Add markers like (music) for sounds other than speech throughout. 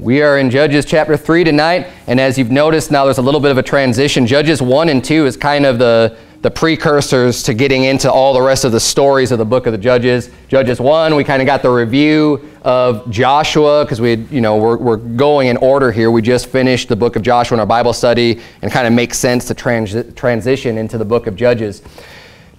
We are in Judges chapter 3 tonight, and as you've noticed, now there's a little bit of a transition. Judges 1 and 2 is kind of the, the precursors to getting into all the rest of the stories of the book of the Judges. Judges 1, we kind of got the review of Joshua, because we, you know, we're, we're going in order here. We just finished the book of Joshua in our Bible study, and kind of makes sense to trans transition into the book of Judges.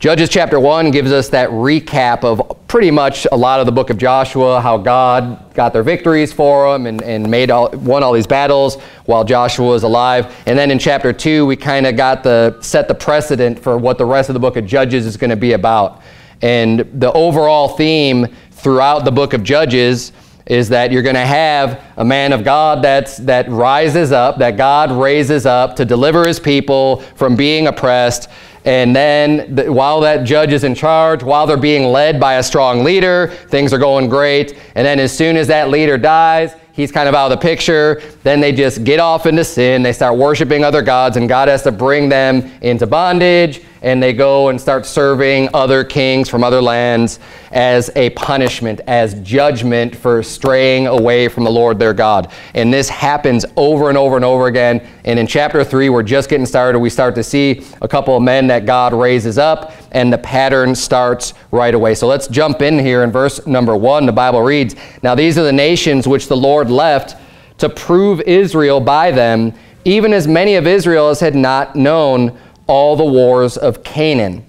Judges chapter 1 gives us that recap of pretty much a lot of the book of Joshua, how God got their victories for them and, and made all, won all these battles while Joshua was alive. And then in chapter 2, we kind of got the set the precedent for what the rest of the book of Judges is going to be about. And the overall theme throughout the book of Judges is that you're going to have a man of God that's, that rises up, that God raises up to deliver his people from being oppressed and then the, while that judge is in charge, while they're being led by a strong leader, things are going great. And then as soon as that leader dies, he's kind of out of the picture. Then they just get off into sin. They start worshiping other gods, and God has to bring them into bondage and they go and start serving other kings from other lands as a punishment, as judgment for straying away from the Lord their God. And this happens over and over and over again. And in chapter 3, we're just getting started. We start to see a couple of men that God raises up, and the pattern starts right away. So let's jump in here in verse number 1. The Bible reads, Now these are the nations which the Lord left to prove Israel by them, even as many of Israel as had not known all the wars of Canaan,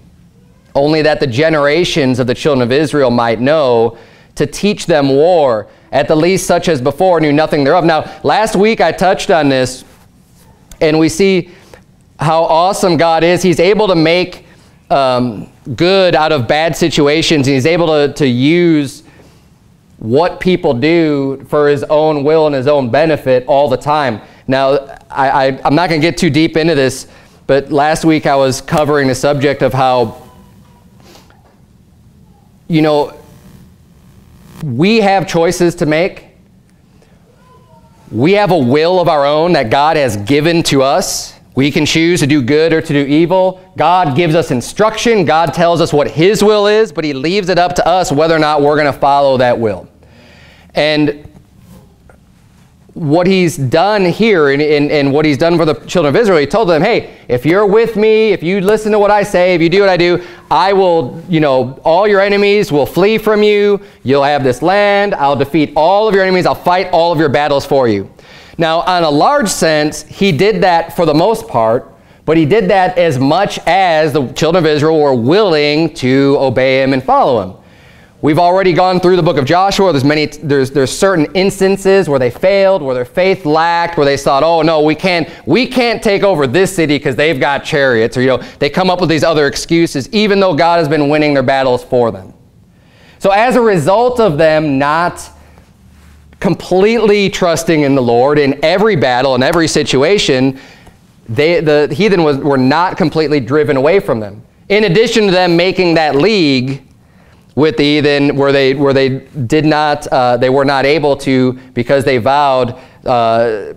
only that the generations of the children of Israel might know to teach them war, at the least such as before knew nothing thereof. Now, last week I touched on this, and we see how awesome God is. He's able to make um, good out of bad situations, and he's able to, to use what people do for his own will and his own benefit all the time. Now, I, I, I'm not going to get too deep into this, but last week I was covering the subject of how, you know, we have choices to make. We have a will of our own that God has given to us. We can choose to do good or to do evil. God gives us instruction. God tells us what His will is, but He leaves it up to us whether or not we're going to follow that will. And what he's done here and, and, and, what he's done for the children of Israel, he told them, hey, if you're with me, if you listen to what I say, if you do what I do, I will, you know, all your enemies will flee from you. You'll have this land. I'll defeat all of your enemies. I'll fight all of your battles for you. Now, on a large sense, he did that for the most part, but he did that as much as the children of Israel were willing to obey him and follow him. We've already gone through the book of Joshua. There's many, there's, there's certain instances where they failed, where their faith lacked, where they thought, oh no, we can't, we can't take over this city because they've got chariots. Or, you know, they come up with these other excuses, even though God has been winning their battles for them. So as a result of them not completely trusting in the Lord in every battle, in every situation, they, the heathen was, were not completely driven away from them. In addition to them making that league with the heathen where they, where they did not, uh, they were not able to, because they vowed uh,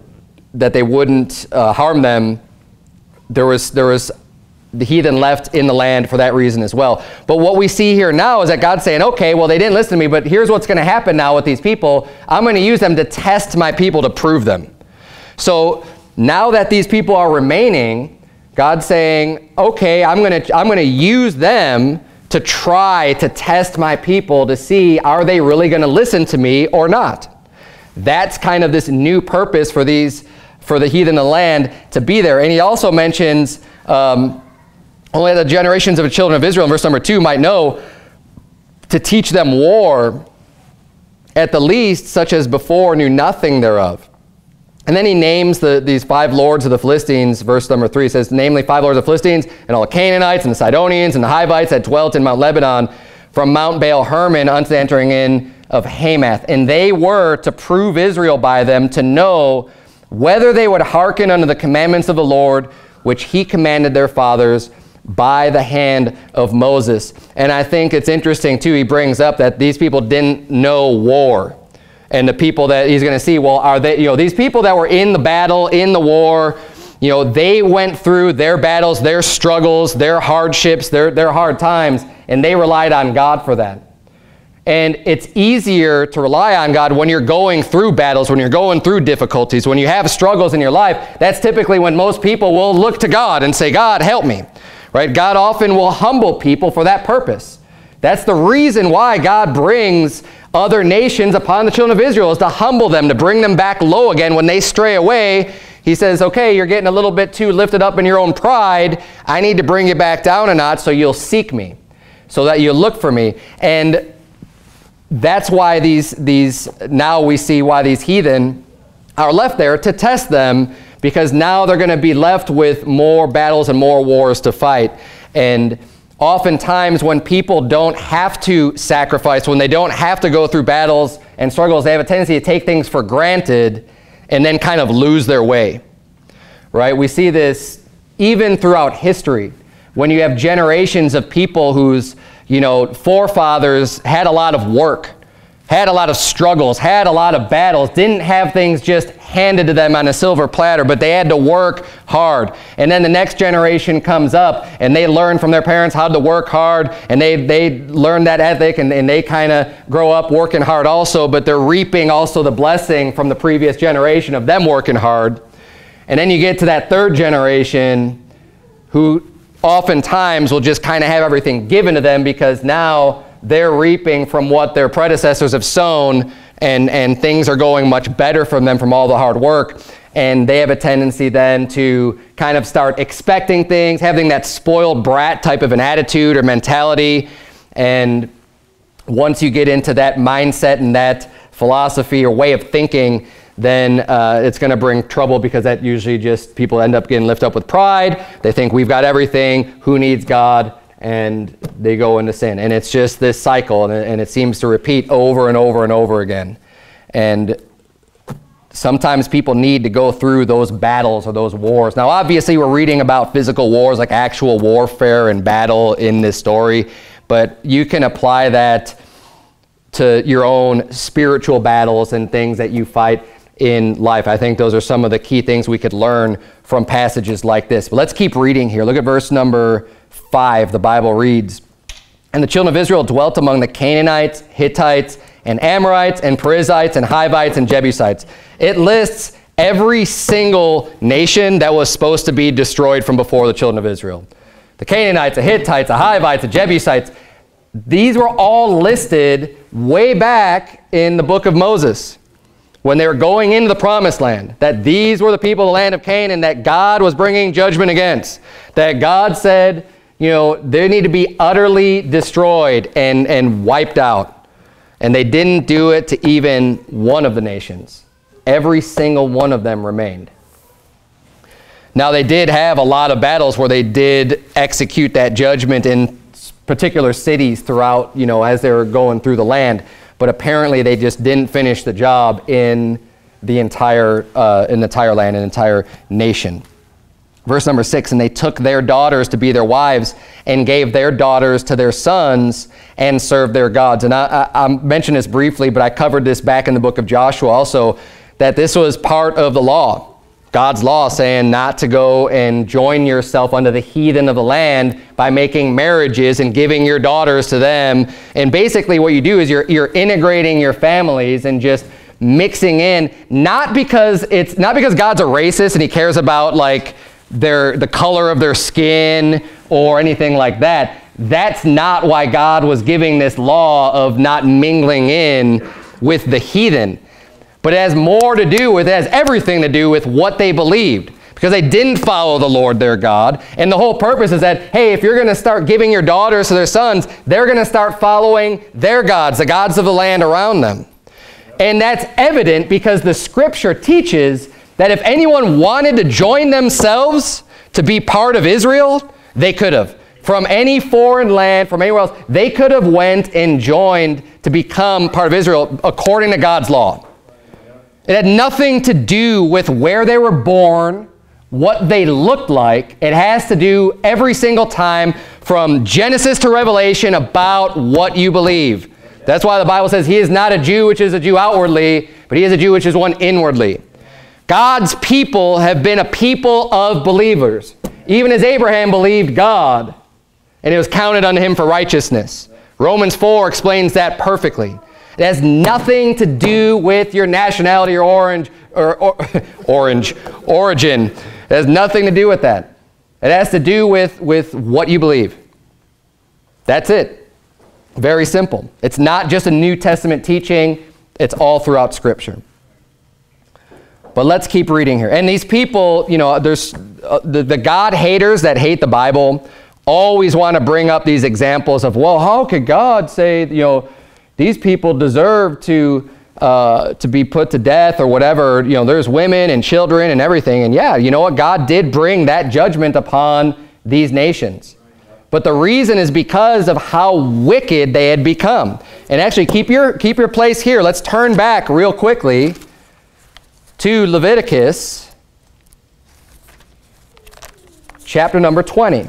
that they wouldn't uh, harm them, there was, there was the heathen left in the land for that reason as well. But what we see here now is that God's saying, okay, well, they didn't listen to me, but here's what's going to happen now with these people. I'm going to use them to test my people to prove them. So now that these people are remaining, God's saying, okay, I'm going to, I'm going to use them to try to test my people to see are they really going to listen to me or not. That's kind of this new purpose for these for the heathen the land to be there. And he also mentions um, only the generations of the children of Israel in verse number two might know to teach them war at the least such as before knew nothing thereof. And then he names the, these five lords of the Philistines, verse number three says, namely five lords of the Philistines, and all the Canaanites, and the Sidonians, and the Hivites that dwelt in Mount Lebanon, from Mount Baal Hermon unto the entering in of Hamath. And they were to prove Israel by them to know whether they would hearken unto the commandments of the Lord, which he commanded their fathers by the hand of Moses. And I think it's interesting, too, he brings up that these people didn't know war and the people that he's going to see, well, are they, you know, these people that were in the battle, in the war, you know, they went through their battles, their struggles, their hardships, their, their hard times, and they relied on God for that. And it's easier to rely on God when you're going through battles, when you're going through difficulties, when you have struggles in your life. That's typically when most people will look to God and say, God, help me. Right? God often will humble people for that purpose. That's the reason why God brings other nations upon the children of Israel is to humble them, to bring them back low again when they stray away. He says, okay, you're getting a little bit too lifted up in your own pride. I need to bring you back down a notch so you'll seek me, so that you look for me. And that's why these, these, now we see why these heathen are left there to test them because now they're going to be left with more battles and more wars to fight. And oftentimes when people don't have to sacrifice, when they don't have to go through battles and struggles, they have a tendency to take things for granted and then kind of lose their way. Right? We see this even throughout history when you have generations of people whose you know, forefathers had a lot of work, had a lot of struggles, had a lot of battles, didn't have things just handed to them on a silver platter, but they had to work hard. And then the next generation comes up and they learn from their parents how to work hard and they, they learn that ethic and, and they kind of grow up working hard also, but they're reaping also the blessing from the previous generation of them working hard. And then you get to that third generation who oftentimes will just kind of have everything given to them because now they're reaping from what their predecessors have sown and, and things are going much better from them from all the hard work. And they have a tendency then to kind of start expecting things, having that spoiled brat type of an attitude or mentality. And once you get into that mindset and that philosophy or way of thinking, then uh, it's going to bring trouble because that usually just people end up getting lifted up with pride. They think we've got everything. Who needs God? And they go into sin. And it's just this cycle, and it, and it seems to repeat over and over and over again. And sometimes people need to go through those battles or those wars. Now, obviously, we're reading about physical wars, like actual warfare and battle in this story, but you can apply that to your own spiritual battles and things that you fight in life. I think those are some of the key things we could learn from passages like this. But let's keep reading here. Look at verse number 5. The Bible reads, And the children of Israel dwelt among the Canaanites, Hittites, and Amorites, and Perizzites, and Hivites, and Jebusites. It lists every single nation that was supposed to be destroyed from before the children of Israel. The Canaanites, the Hittites, the Hivites, the Jebusites, these were all listed way back in the book of Moses when they were going into the promised land, that these were the people of the land of Canaan that God was bringing judgment against. That God said, you know, they need to be utterly destroyed and, and wiped out. And they didn't do it to even one of the nations. Every single one of them remained. Now, they did have a lot of battles where they did execute that judgment in particular cities throughout, you know, as they were going through the land but apparently they just didn't finish the job in the entire, uh, in the entire land, an entire nation. Verse number six, and they took their daughters to be their wives and gave their daughters to their sons and served their gods. And I, I, I mentioned this briefly, but I covered this back in the book of Joshua also, that this was part of the law. God's law saying not to go and join yourself unto the heathen of the land by making marriages and giving your daughters to them. And basically what you do is you're, you're integrating your families and just mixing in, not because it's not because God's a racist and he cares about like their the color of their skin or anything like that. That's not why God was giving this law of not mingling in with the heathen but it has more to do with, it has everything to do with what they believed because they didn't follow the Lord their God. And the whole purpose is that, hey, if you're going to start giving your daughters to their sons, they're going to start following their gods, the gods of the land around them. And that's evident because the scripture teaches that if anyone wanted to join themselves to be part of Israel, they could have. From any foreign land, from anywhere else, they could have went and joined to become part of Israel according to God's law. It had nothing to do with where they were born, what they looked like. It has to do every single time from Genesis to Revelation about what you believe. That's why the Bible says he is not a Jew which is a Jew outwardly, but he is a Jew which is one inwardly. God's people have been a people of believers. Even as Abraham believed God, and it was counted unto him for righteousness. Romans 4 explains that perfectly. It has nothing to do with your nationality or orange or, or (laughs) orange origin. It has nothing to do with that. It has to do with, with what you believe. That's it. Very simple. It's not just a New Testament teaching, it's all throughout Scripture. But let's keep reading here. And these people, you know, there's uh, the, the God haters that hate the Bible always want to bring up these examples of, well, how could God say, you know, these people deserve to, uh, to be put to death or whatever. You know, there's women and children and everything. And yeah, you know what? God did bring that judgment upon these nations. But the reason is because of how wicked they had become. And actually, keep your, keep your place here. Let's turn back real quickly to Leviticus chapter number 20.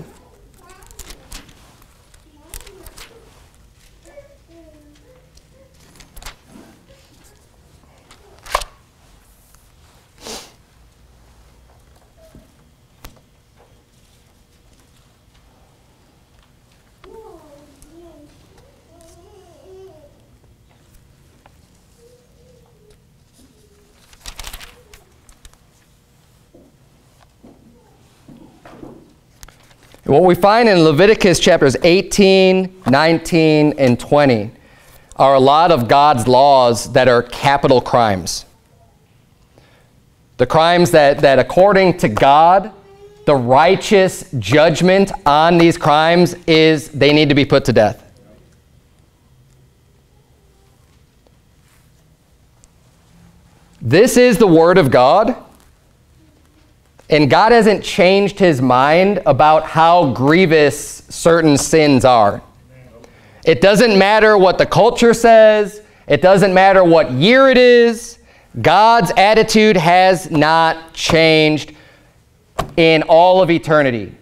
What we find in Leviticus chapters 18, 19, and 20 are a lot of God's laws that are capital crimes. The crimes that, that according to God, the righteous judgment on these crimes is they need to be put to death. This is the Word of God. And God hasn't changed his mind about how grievous certain sins are. It doesn't matter what the culture says. It doesn't matter what year it is. God's attitude has not changed in all of eternity.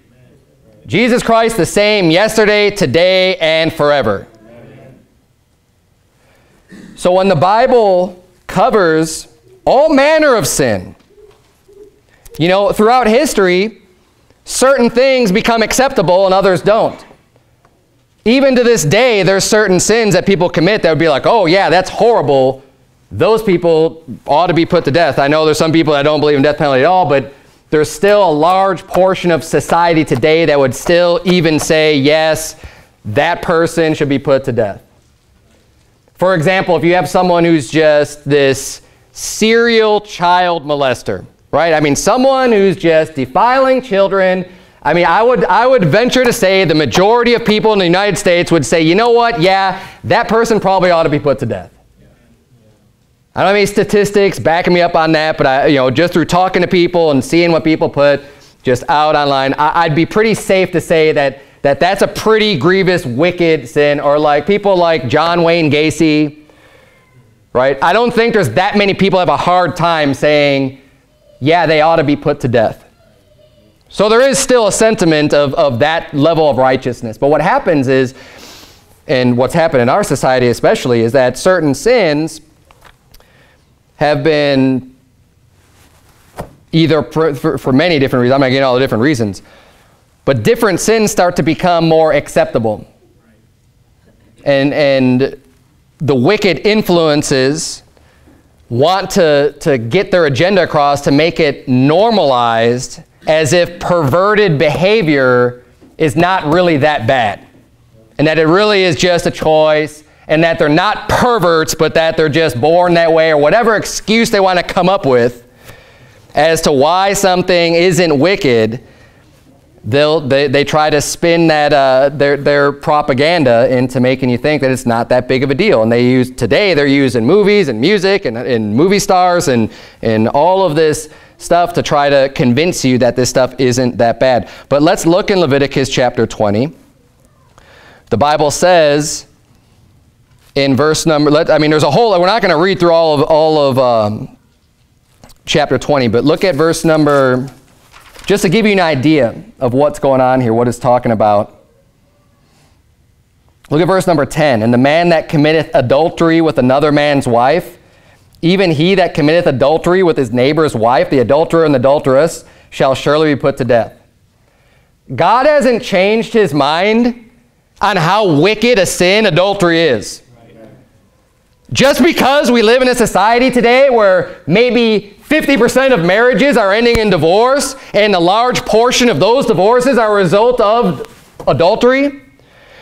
Jesus Christ the same yesterday, today, and forever. So when the Bible covers all manner of sin, you know, throughout history, certain things become acceptable and others don't. Even to this day, there's certain sins that people commit that would be like, oh yeah, that's horrible. Those people ought to be put to death. I know there's some people that don't believe in death penalty at all, but there's still a large portion of society today that would still even say, yes, that person should be put to death. For example, if you have someone who's just this serial child molester, right? I mean, someone who's just defiling children. I mean, I would, I would venture to say the majority of people in the United States would say, you know what? Yeah, that person probably ought to be put to death. I don't have any statistics backing me up on that, but I, you know, just through talking to people and seeing what people put just out online, I, would be pretty safe to say that, that that's a pretty grievous, wicked sin. Or like people like John Wayne Gacy, right? I don't think there's that many people have a hard time saying, yeah, they ought to be put to death. So there is still a sentiment of, of that level of righteousness. But what happens is, and what's happened in our society especially, is that certain sins have been either for, for, for many different reasons, I'm not getting all the different reasons, but different sins start to become more acceptable. And, and the wicked influences want to, to get their agenda across to make it normalized as if perverted behavior is not really that bad. And that it really is just a choice and that they're not perverts, but that they're just born that way or whatever excuse they want to come up with as to why something isn't wicked they'll, they, they try to spin that, uh, their, their propaganda into making you think that it's not that big of a deal. And they use, today they're using movies and music and in movie stars and, and all of this stuff to try to convince you that this stuff isn't that bad. But let's look in Leviticus chapter 20. The Bible says in verse number, let, I mean, there's a whole, we're not going to read through all of, all of um, chapter 20, but look at verse number just to give you an idea of what's going on here, what it's talking about. Look at verse number 10. And the man that committeth adultery with another man's wife, even he that committeth adultery with his neighbor's wife, the adulterer and the adulteress, shall surely be put to death. God hasn't changed his mind on how wicked a sin adultery is. Just because we live in a society today where maybe 50% of marriages are ending in divorce and a large portion of those divorces are a result of adultery,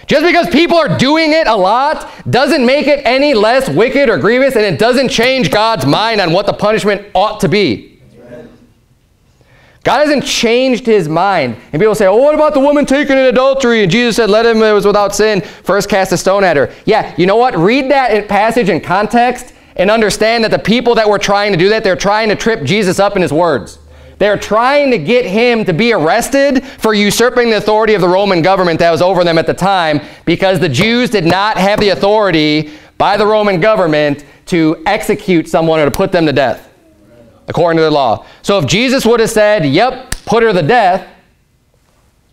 just because people are doing it a lot doesn't make it any less wicked or grievous and it doesn't change God's mind on what the punishment ought to be. God hasn't changed his mind. And people say, oh, what about the woman taken in adultery? And Jesus said, let him that was without sin first cast a stone at her. Yeah, you know what? Read that passage in context and understand that the people that were trying to do that, they're trying to trip Jesus up in his words. They're trying to get him to be arrested for usurping the authority of the Roman government that was over them at the time because the Jews did not have the authority by the Roman government to execute someone or to put them to death according to the law. So if Jesus would have said, yep, put her to death,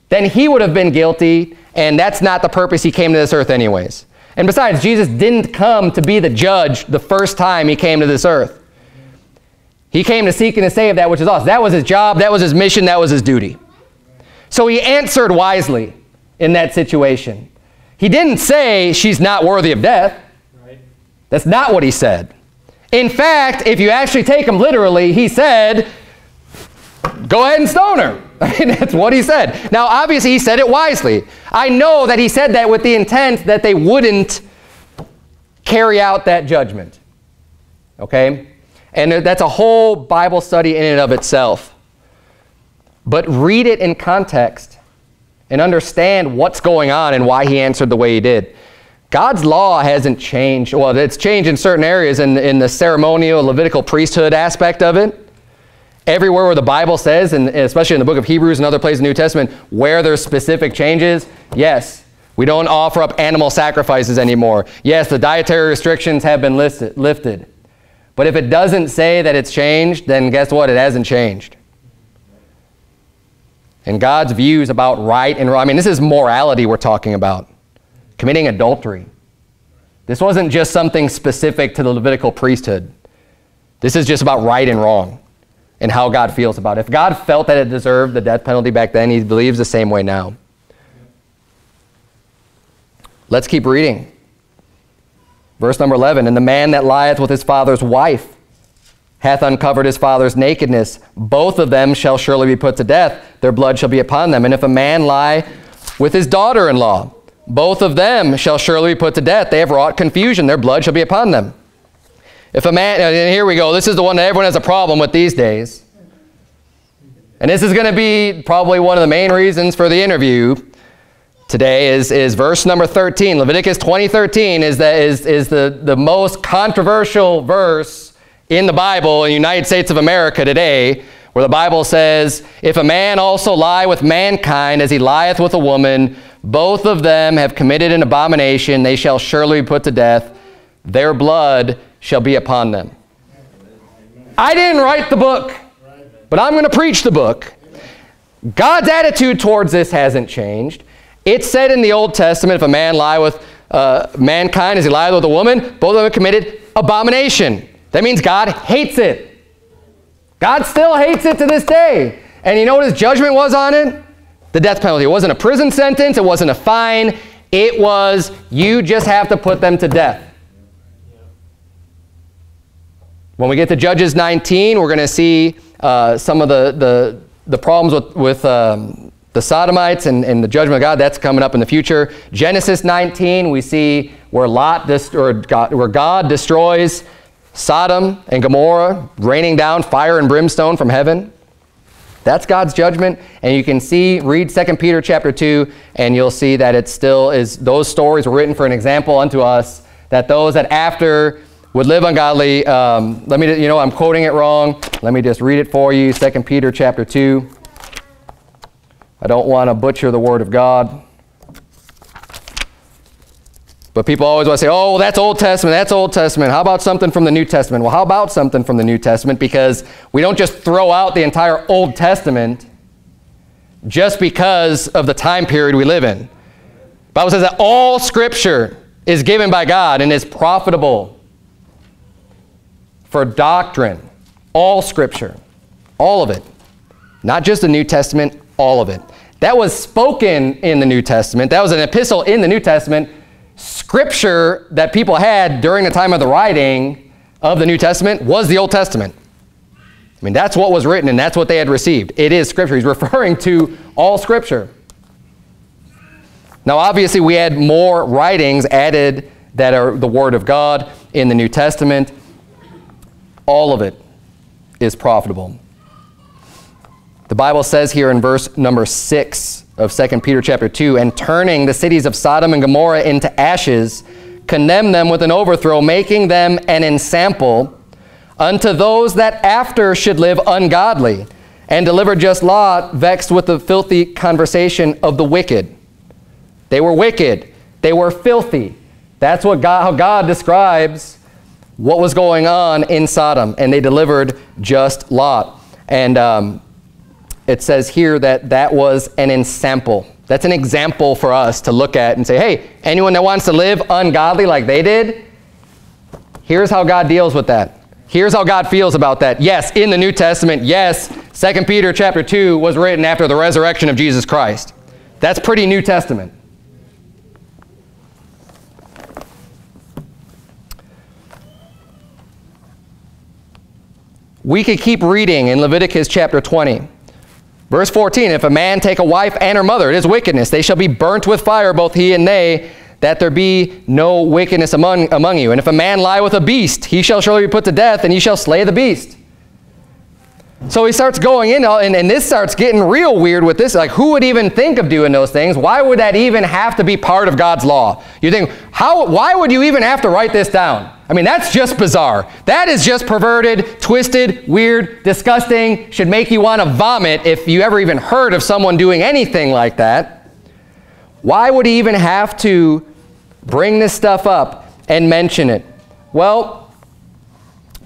then he would have been guilty, and that's not the purpose he came to this earth anyways. And besides, Jesus didn't come to be the judge the first time he came to this earth. He came to seek and to save that which is lost. That was his job, that was his mission, that was his duty. So he answered wisely in that situation. He didn't say she's not worthy of death. That's not what he said. In fact, if you actually take him literally, he said, go ahead and stone her. (laughs) I mean, that's what he said. Now, obviously, he said it wisely. I know that he said that with the intent that they wouldn't carry out that judgment. Okay? And that's a whole Bible study in and of itself. But read it in context and understand what's going on and why he answered the way he did. God's law hasn't changed. Well, it's changed in certain areas in, in the ceremonial Levitical priesthood aspect of it. Everywhere where the Bible says, and especially in the book of Hebrews and other places in the New Testament, where there's specific changes, yes, we don't offer up animal sacrifices anymore. Yes, the dietary restrictions have been listed, lifted. But if it doesn't say that it's changed, then guess what? It hasn't changed. And God's views about right and wrong, I mean, this is morality we're talking about committing adultery. This wasn't just something specific to the Levitical priesthood. This is just about right and wrong and how God feels about it. If God felt that it deserved the death penalty back then, he believes the same way now. Let's keep reading. Verse number 11, And the man that lieth with his father's wife hath uncovered his father's nakedness. Both of them shall surely be put to death. Their blood shall be upon them. And if a man lie with his daughter-in-law, both of them shall surely be put to death. They have wrought confusion. Their blood shall be upon them. If a man, and here we go, this is the one that everyone has a problem with these days. And this is going to be probably one of the main reasons for the interview today is, is verse number 13. Leviticus 20:13 is, that, is, is the, the most controversial verse in the Bible in the United States of America today where the Bible says, If a man also lie with mankind as he lieth with a woman, both of them have committed an abomination. They shall surely be put to death. Their blood shall be upon them. I didn't write the book, but I'm going to preach the book. God's attitude towards this hasn't changed. It said in the Old Testament, if a man lie with uh, mankind as he lied with a woman, both of them committed abomination. That means God hates it. God still hates it to this day. And you know what his judgment was on it? The death penalty. It wasn't a prison sentence. It wasn't a fine. It was you just have to put them to death. When we get to Judges 19, we're going to see uh, some of the, the, the problems with, with um, the Sodomites and, and, the judgment of God. That's coming up in the future. Genesis 19, we see where, Lot God, where God destroys Sodom and Gomorrah, raining down fire and brimstone from heaven. That's God's judgment. And you can see, read 2 Peter chapter 2, and you'll see that it still is, those stories were written for an example unto us, that those that after would live ungodly, um, let me, you know, I'm quoting it wrong. Let me just read it for you, 2 Peter chapter 2. I don't want to butcher the word of God. But people always want to say, oh, that's Old Testament, that's Old Testament. How about something from the New Testament? Well, how about something from the New Testament? Because we don't just throw out the entire Old Testament just because of the time period we live in. The Bible says that all Scripture is given by God and is profitable for doctrine. All Scripture. All of it. Not just the New Testament, all of it. That was spoken in the New Testament. That was an epistle in the New Testament. Scripture that people had during the time of the writing of the New Testament was the Old Testament. I mean, that's what was written and that's what they had received. It is Scripture. He's referring to all Scripture. Now, obviously, we had more writings added that are the Word of God in the New Testament. All of it is profitable. The Bible says here in verse number 6 of 2 Peter chapter 2, and turning the cities of Sodom and Gomorrah into ashes, condemn them with an overthrow, making them an ensample unto those that after should live ungodly, and deliver just Lot, vexed with the filthy conversation of the wicked. They were wicked. They were filthy. That's what God, how God describes what was going on in Sodom, and they delivered just Lot. And um, it says here that that was an ensample. That's an example for us to look at and say, hey, anyone that wants to live ungodly like they did, here's how God deals with that. Here's how God feels about that. Yes, in the New Testament, yes, 2 Peter chapter 2 was written after the resurrection of Jesus Christ. That's pretty New Testament. We could keep reading in Leviticus chapter 20. Verse 14, if a man take a wife and her mother, it is wickedness. They shall be burnt with fire, both he and they, that there be no wickedness among, among you. And if a man lie with a beast, he shall surely be put to death, and he shall slay the beast. So he starts going in, uh, and, and this starts getting real weird with this. Like, who would even think of doing those things? Why would that even have to be part of God's law? You think, how, why would you even have to write this down? I mean, that's just bizarre. That is just perverted, twisted, weird, disgusting, should make you want to vomit if you ever even heard of someone doing anything like that. Why would he even have to bring this stuff up and mention it? Well,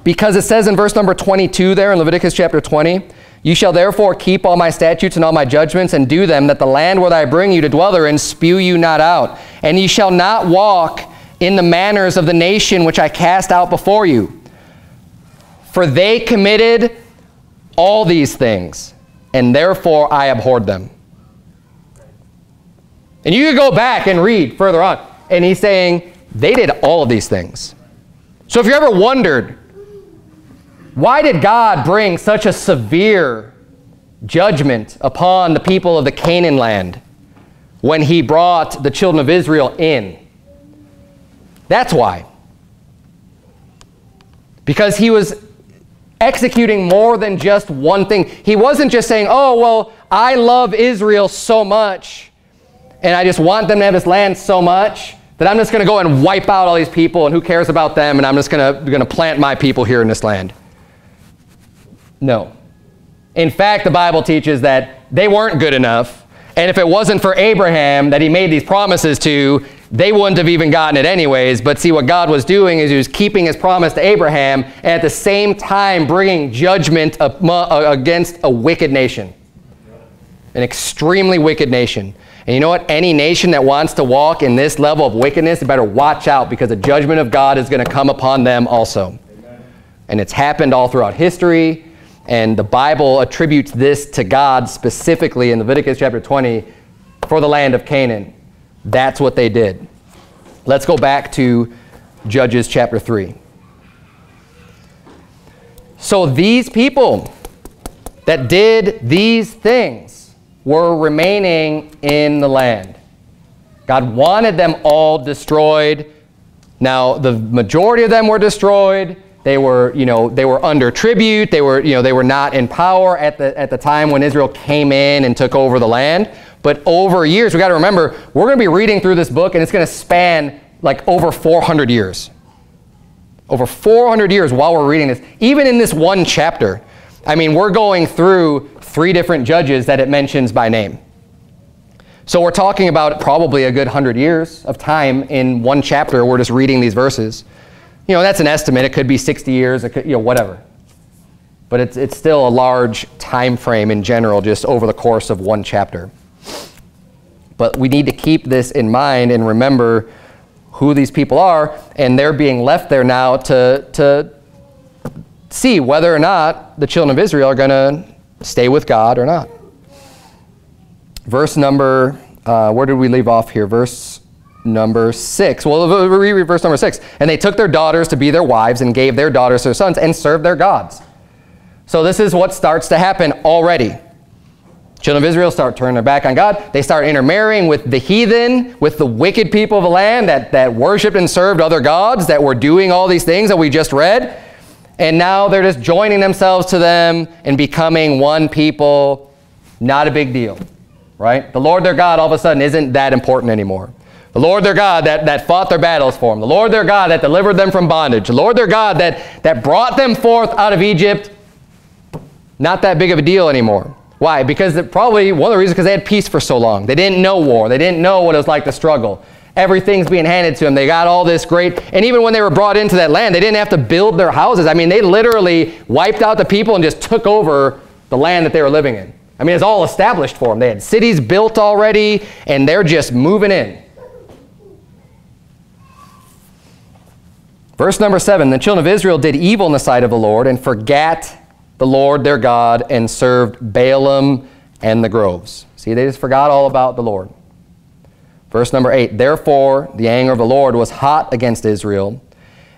because it says in verse number 22 there in Leviticus chapter 20, You shall therefore keep all my statutes and all my judgments and do them, that the land where I bring you to dwell therein spew you not out. And ye shall not walk in the manners of the nation which I cast out before you. For they committed all these things, and therefore I abhorred them. And you could go back and read further on, and he's saying they did all of these things. So if you ever wondered, why did God bring such a severe judgment upon the people of the Canaan land when he brought the children of Israel in? That's why. Because he was executing more than just one thing. He wasn't just saying, oh, well, I love Israel so much, and I just want them to have this land so much that I'm just going to go and wipe out all these people, and who cares about them, and I'm just going to plant my people here in this land. No. In fact, the Bible teaches that they weren't good enough. And if it wasn't for Abraham that he made these promises to, they wouldn't have even gotten it anyways. But see, what God was doing is he was keeping his promise to Abraham and at the same time bringing judgment against a wicked nation. An extremely wicked nation. And you know what? Any nation that wants to walk in this level of wickedness, better watch out because the judgment of God is going to come upon them also. Amen. And it's happened all throughout history. And the Bible attributes this to God specifically in Leviticus chapter 20 for the land of Canaan. That's what they did. Let's go back to Judges chapter 3. So these people that did these things were remaining in the land. God wanted them all destroyed. Now, the majority of them were destroyed. They were, you know, they were under tribute. They were, you know, they were not in power at the, at the time when Israel came in and took over the land. But over years, we got to remember, we're going to be reading through this book and it's going to span like over 400 years. Over 400 years while we're reading this, even in this one chapter. I mean, we're going through three different judges that it mentions by name. So we're talking about probably a good 100 years of time in one chapter. We're just reading these verses. You know, that's an estimate. It could be 60 years, it could, you know, whatever. But it's, it's still a large time frame in general, just over the course of one chapter. But we need to keep this in mind and remember who these people are, and they're being left there now to, to see whether or not the children of Israel are going to stay with God or not. verse number, uh, where did we leave off here? Verse number six. Well, we read verse number six. And they took their daughters to be their wives and gave their daughters to their sons and served their gods. So this is what starts to happen already. Children of Israel start turning their back on God. They start intermarrying with the heathen, with the wicked people of the land that, that worshiped and served other gods, that were doing all these things that we just read. And now they're just joining themselves to them and becoming one people. Not a big deal, right? The Lord their God all of a sudden isn't that important anymore. The Lord their God that, that fought their battles for them. The Lord their God that delivered them from bondage. The Lord their God that, that brought them forth out of Egypt. Not that big of a deal anymore. Why? Because probably one of the reasons because they had peace for so long. They didn't know war. They didn't know what it was like to struggle. Everything's being handed to them. They got all this great, and even when they were brought into that land, they didn't have to build their houses. I mean, they literally wiped out the people and just took over the land that they were living in. I mean, it's all established for them. They had cities built already, and they're just moving in. Verse number seven, the children of Israel did evil in the sight of the Lord and forgot the Lord their God and served Baalim and the groves. See, they just forgot all about the Lord. Verse number 8, Therefore the anger of the Lord was hot against Israel,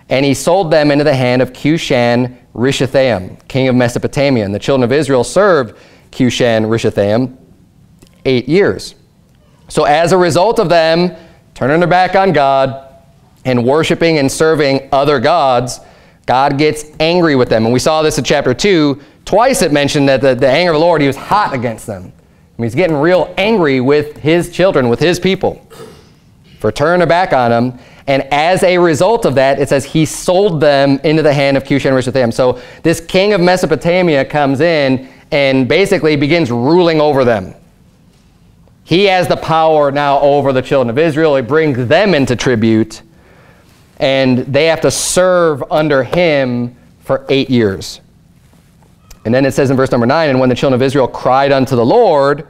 and he sold them into the hand of Cushan Rishathaim, king of Mesopotamia. And the children of Israel served Cushan Rishathaim eight years. So as a result of them turning their back on God and worshiping and serving other gods, God gets angry with them. And we saw this in chapter 2. Twice it mentioned that the, the anger of the Lord, he was hot against them. I mean, he's getting real angry with his children, with his people, for turning their back on him. And as a result of that, it says he sold them into the hand of Cushan Rishathaim. So this king of Mesopotamia comes in and basically begins ruling over them. He has the power now over the children of Israel. He brings them into tribute and they have to serve under him for eight years. And then it says in verse number 9, And when the children of Israel cried unto the Lord,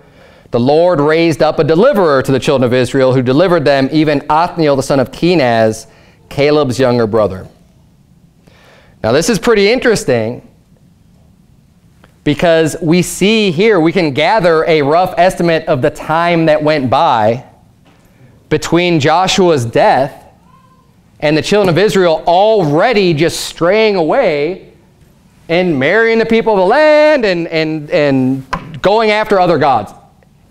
the Lord raised up a deliverer to the children of Israel, who delivered them, even Othniel the son of Kenaz, Caleb's younger brother. Now this is pretty interesting because we see here, we can gather a rough estimate of the time that went by between Joshua's death and the children of Israel already just straying away and marrying the people of the land and, and, and going after other gods.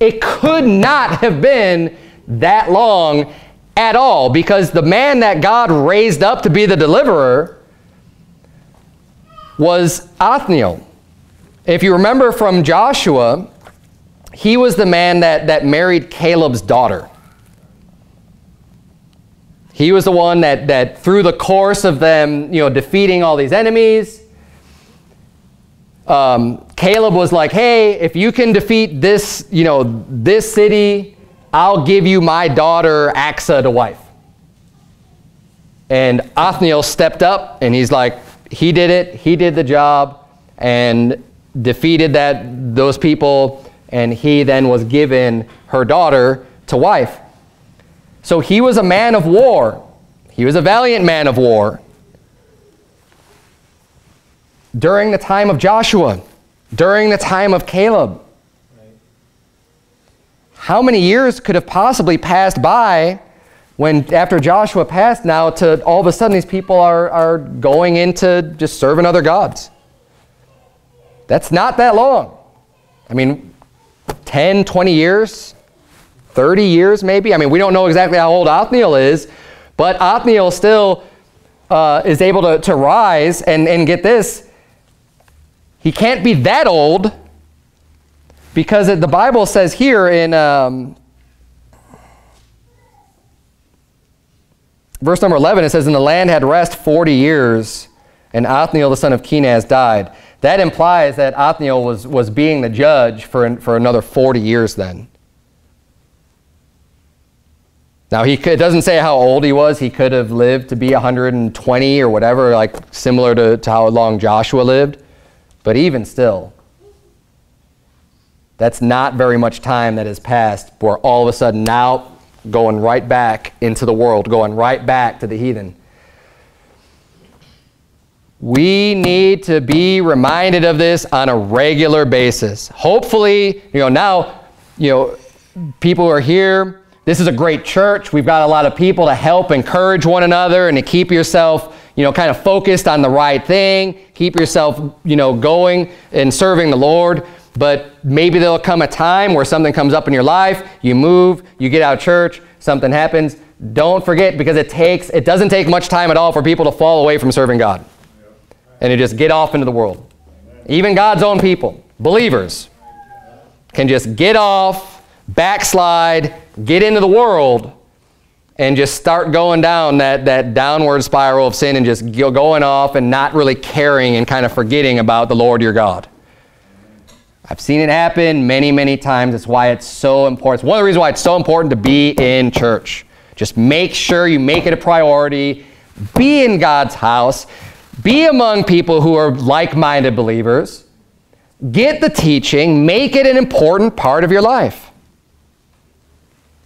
It could not have been that long at all because the man that God raised up to be the deliverer was Othniel. If you remember from Joshua, he was the man that, that married Caleb's daughter. He was the one that, that through the course of them, you know, defeating all these enemies, um, Caleb was like, hey, if you can defeat this, you know, this city, I'll give you my daughter Achsah to wife. And Othniel stepped up and he's like, he did it, he did the job and defeated that those people and he then was given her daughter to wife. So he was a man of war. He was a valiant man of war. During the time of Joshua, during the time of Caleb. How many years could have possibly passed by when after Joshua passed now to all of a sudden these people are, are going into just serving other gods? That's not that long. I mean, 10, 20 years, 30 years maybe. I mean, we don't know exactly how old Othniel is, but Othniel still uh, is able to, to rise and, and get this. He can't be that old because the Bible says here in um, verse number 11, it says, And the land had rest 40 years, and Othniel the son of Kenaz died. That implies that Othniel was, was being the judge for, for another 40 years then. Now, he it doesn't say how old he was. He could have lived to be 120 or whatever, like similar to, to how long Joshua lived. But even still, that's not very much time that has passed where all of a sudden now going right back into the world, going right back to the heathen. We need to be reminded of this on a regular basis. Hopefully, you know, now, you know, people are here, this is a great church. We've got a lot of people to help encourage one another and to keep yourself, you know, kind of focused on the right thing. Keep yourself, you know, going and serving the Lord. But maybe there'll come a time where something comes up in your life, you move, you get out of church, something happens. Don't forget because it takes it doesn't take much time at all for people to fall away from serving God. And to just get off into the world. Even God's own people, believers, can just get off, backslide, get into the world, and just start going down that, that downward spiral of sin and just going off and not really caring and kind of forgetting about the Lord your God. I've seen it happen many, many times. That's why it's so important. It's one of the reasons why it's so important to be in church. Just make sure you make it a priority. Be in God's house. Be among people who are like-minded believers. Get the teaching. Make it an important part of your life.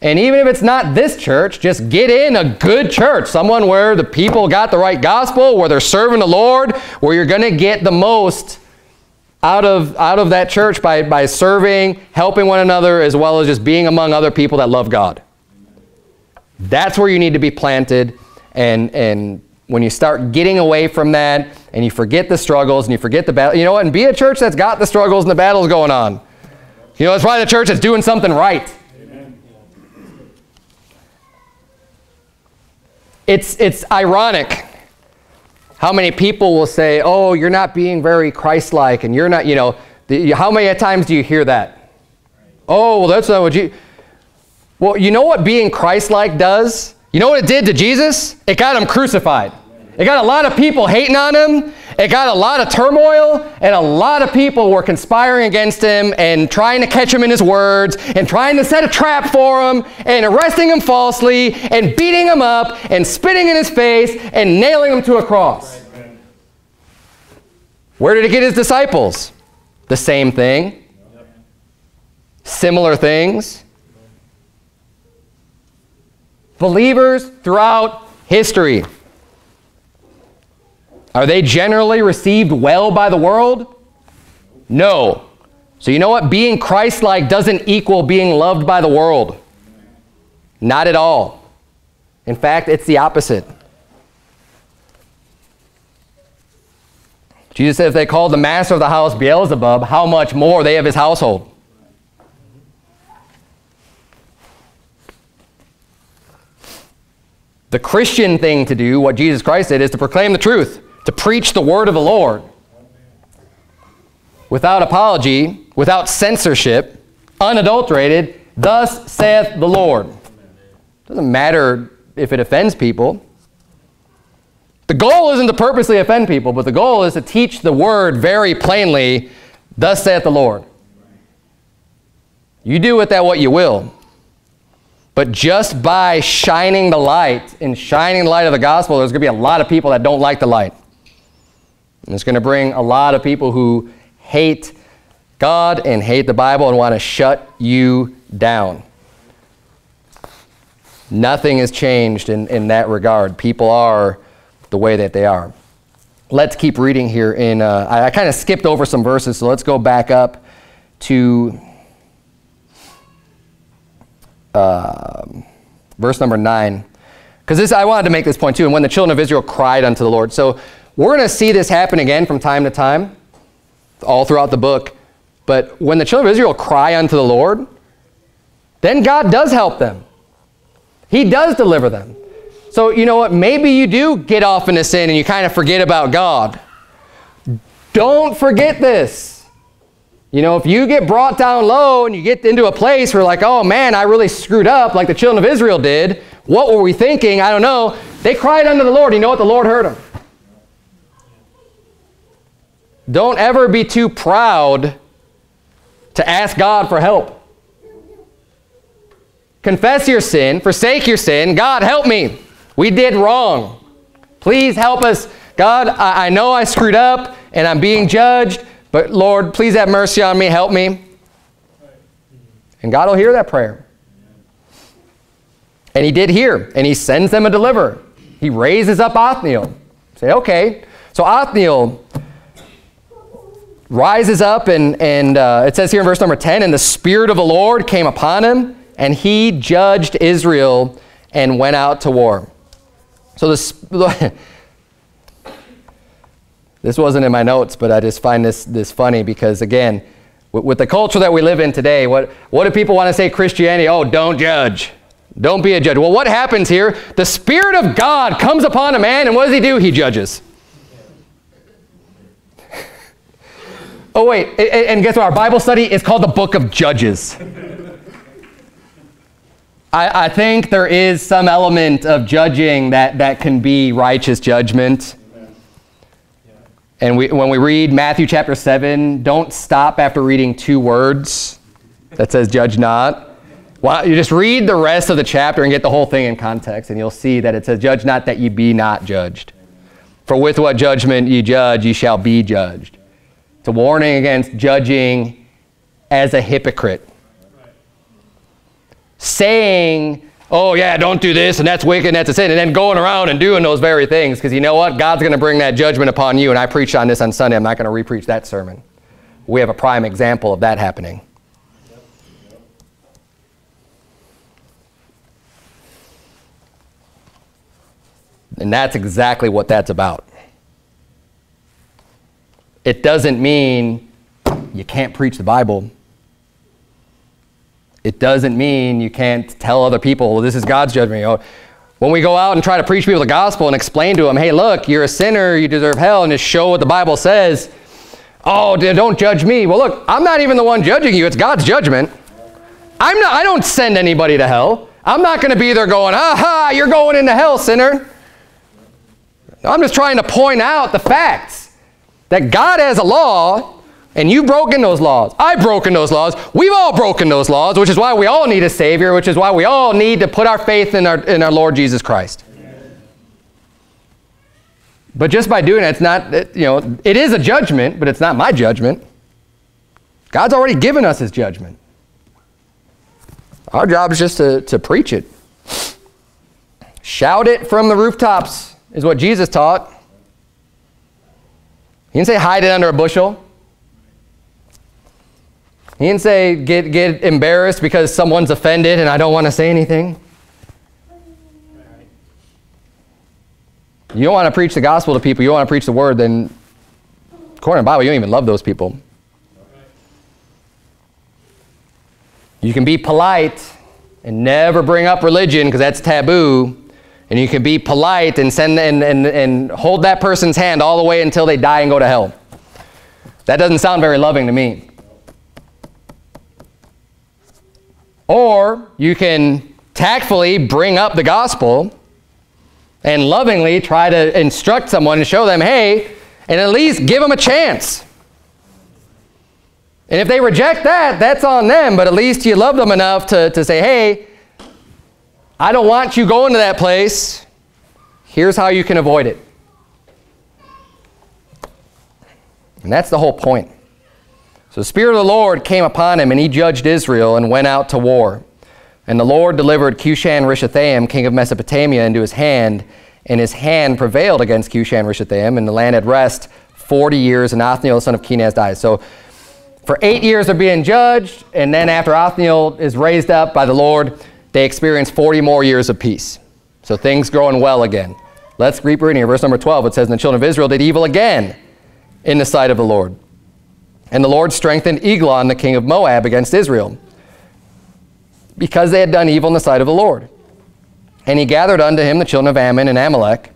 And even if it's not this church, just get in a good church, someone where the people got the right gospel, where they're serving the Lord, where you're going to get the most out of, out of that church by, by serving, helping one another, as well as just being among other people that love God. That's where you need to be planted. And, and when you start getting away from that and you forget the struggles and you forget the battle, you know what? And be a church that's got the struggles and the battles going on. You know, it's probably the church that's doing something right. It's, it's ironic how many people will say, oh, you're not being very Christ-like and you're not, you know, the, how many times do you hear that? Oh, well, that's not what you... Well, you know what being Christ-like does? You know what it did to Jesus? It got him crucified. It got a lot of people hating on him. It got a lot of turmoil, and a lot of people were conspiring against him and trying to catch him in his words and trying to set a trap for him and arresting him falsely and beating him up and spitting in his face and nailing him to a cross. Where did he get his disciples? The same thing. Similar things. Believers throughout history. Are they generally received well by the world? No. So you know what? Being Christ-like doesn't equal being loved by the world. Not at all. In fact, it's the opposite. Jesus said if they called the master of the house Beelzebub, how much more they of his household? The Christian thing to do, what Jesus Christ did, is to proclaim the truth to preach the word of the Lord without apology, without censorship, unadulterated, thus saith the Lord. Doesn't matter if it offends people. The goal isn't to purposely offend people, but the goal is to teach the word very plainly, thus saith the Lord. You do with that what you will. But just by shining the light and shining the light of the gospel, there's going to be a lot of people that don't like the light. And it's going to bring a lot of people who hate God and hate the Bible and want to shut you down. Nothing has changed in, in that regard. People are the way that they are. Let's keep reading here. In uh, I, I kind of skipped over some verses, so let's go back up to uh, verse number 9. Because this, I wanted to make this point too. And when the children of Israel cried unto the Lord. So we're going to see this happen again from time to time, all throughout the book. But when the children of Israel cry unto the Lord, then God does help them. He does deliver them. So, you know what? Maybe you do get off into sin and you kind of forget about God. Don't forget this. You know, if you get brought down low and you get into a place where like, oh man, I really screwed up like the children of Israel did, what were we thinking? I don't know. They cried unto the Lord. You know what? The Lord heard them. Don't ever be too proud to ask God for help. Confess your sin, forsake your sin. God, help me. We did wrong. Please help us. God, I, I know I screwed up and I'm being judged, but Lord, please have mercy on me. Help me. And God will hear that prayer. And he did hear, and he sends them a deliverer. He raises up Othniel. Say, okay. So Othniel rises up and, and uh, it says here in verse number 10, and the Spirit of the Lord came upon him, and he judged Israel and went out to war. So this, (laughs) this wasn't in my notes, but I just find this, this funny because, again, with, the culture that we live in today, what, what do people want to say Christianity? Oh, don't judge. Don't be a judge. Well, what happens here? The Spirit of God comes upon a man, and what does he do? He judges. Oh, wait, and guess what? Our Bible study is called the Book of Judges. I, I, think there is some element of judging that, that can be righteous judgment. And we, when we read Matthew chapter 7, don't stop after reading two words that says, judge not. You just read the rest of the chapter and get the whole thing in context, and you'll see that it says, Judge not that ye be not judged. For with what judgment ye judge, ye shall be judged. A warning against judging as a hypocrite. Saying, oh, yeah, don't do this, and that's wicked, and that's a sin, and then going around and doing those very things, because you know what? God's going to bring that judgment upon you, and I preached on this on Sunday. I'm not going to repreach that sermon. We have a prime example of that happening. And that's exactly what that's about. It doesn't mean you can't preach the Bible. It doesn't mean you can't tell other people, well, this is God's judgment. You know, when we go out and try to preach people the gospel and explain to them, hey, look, you're a sinner, you deserve hell, and just show what the Bible says, oh, don't judge me. Well, look, I'm not even the one judging you. It's God's judgment. I'm not, I don't send anybody to hell. I'm not going to be there going, aha, you're going into hell, sinner. I'm just trying to point out the facts that God has a law and you've broken those laws. I've broken those laws. We've all broken those laws, which is why we all need a Savior, which is why we all need to put our faith in our, in our Lord Jesus Christ. But just by doing it, it's not, you know, it is a judgment, but it's not my judgment. God's already given us his judgment. Our job is just to, to preach it. Shout it from the rooftops is what Jesus taught. He didn't say hide it under a bushel. He didn't say get, get embarrassed because someone's offended and I don't want to say anything. You don't want to preach the gospel to people, you don't want to preach the word, then according to the Bible, you don't even love those people. You can be polite and never bring up religion because that's taboo, and you can be polite and, send, and, and, and hold that person's hand all the way until they die and go to hell. That doesn't sound very loving to me. Or you can tactfully bring up the gospel and lovingly try to instruct someone and show them, hey, and at least give them a chance. And if they reject that, that's on them, but at least you love them enough to, to say, hey, I don't want you going to that place. Here's how you can avoid it. And that's the whole point. So the Spirit of the Lord came upon him, and he judged Israel and went out to war. And the Lord delivered Cushan Rishathaim, king of Mesopotamia, into his hand, and his hand prevailed against Cushan Rishathaim, and the land had rest 40 years, and Othniel, the son of Kenaz, died. So for eight years they're being judged, and then after Othniel is raised up by the Lord, they experience 40 more years of peace. So things going well again. Let's keep reading. Verse number 12, it says, And the children of Israel did evil again in the sight of the Lord. And the Lord strengthened Eglon, the king of Moab, against Israel, because they had done evil in the sight of the Lord. And he gathered unto him the children of Ammon and Amalek,